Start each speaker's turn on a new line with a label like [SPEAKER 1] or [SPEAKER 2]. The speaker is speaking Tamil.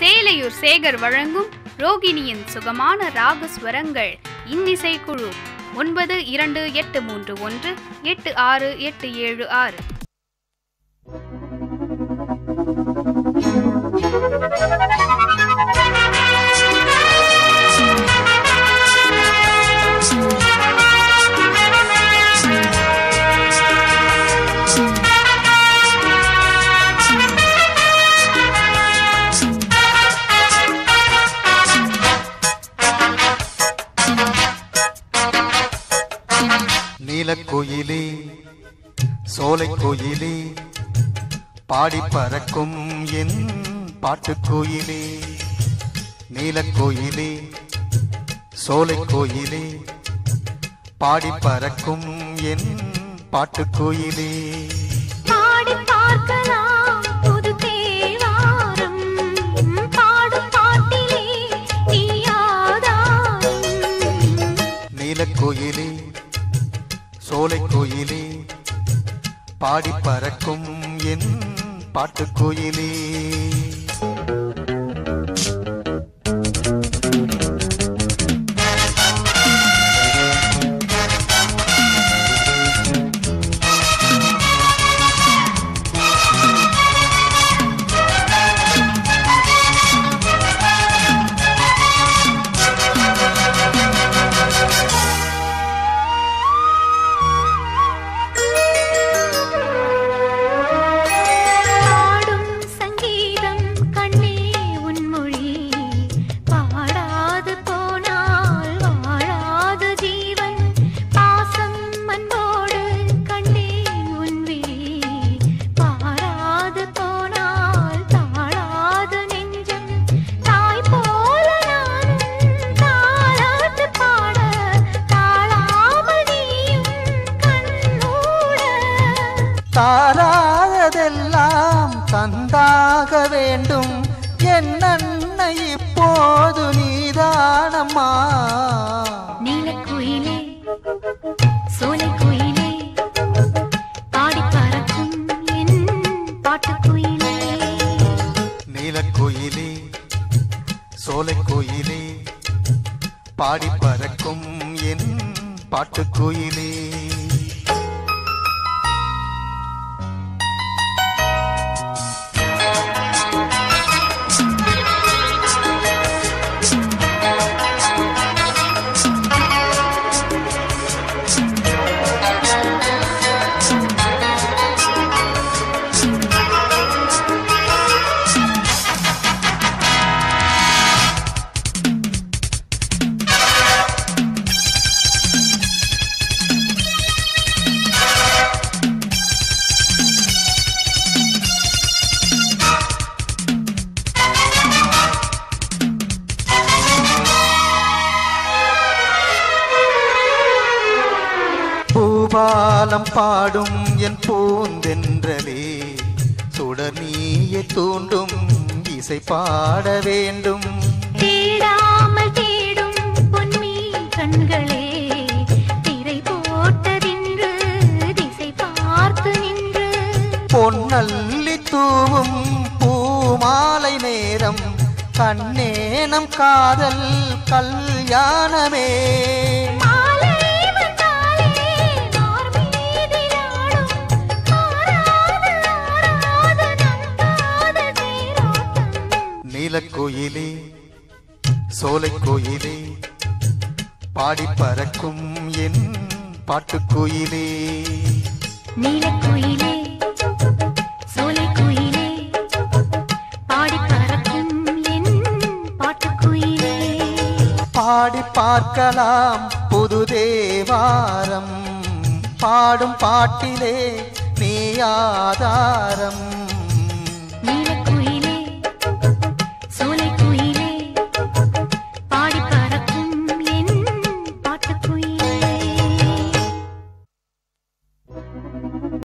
[SPEAKER 1] சேலையூர் சேகர் வழங்கும் ரோகிணியின் சுகமான ராகஸ்வரங்கள் இன்னிசை குழு ஒன்பது இரண்டு எட்டு மூன்று ஒன்று எட்டு ஆறு எட்டு ஏழு ஆறு.
[SPEAKER 2] நீலக்குயிலே சோலைக்குயிலே பாடி பறக்கும் என் பாட்டுக்குயிலே நீலக்குயிலே சோலைக்குயிலே பாடி பறக்கும் என் பாட்டுக்குயிலே
[SPEAKER 3] பாடி பார்க்கலாம் புது
[SPEAKER 2] ஓலை கோயிலே பாடி பறக்கும் என்
[SPEAKER 3] பாட்டு கோயிலே கோயிலே பாடி பறக்கும் என் பாட்டுக்குயிலே.
[SPEAKER 2] பூபாலம் பாடும் என் பூந்தென்றலே. சுடர் நீயே தூண்டும் இசை பாட வேண்டும்.
[SPEAKER 3] தேடாமல் தேடும் பொன்மீ கண்களே. திரை போட்டதின்று திசை பார்த்து நின்று.
[SPEAKER 2] பொன்னல்லி தூவும் பூமாலை நேரம் கண்ணேனம் காதல் கல்யாணமே. நீலக்குயிலே சோலைக்குயிலே பாடி பறக்கும் என் பாட்டுக்குயிலே
[SPEAKER 3] நீலக்குயிலே சோலைக்குயிலே பாடி பறக்கும் என் பாட்டுக்குயிலே
[SPEAKER 2] பாடி பார்க்கலாம் புது தேவாரம் பாடும் பாட்டிலே நீ ஆதாரம்.
[SPEAKER 3] நீலக்குயிலே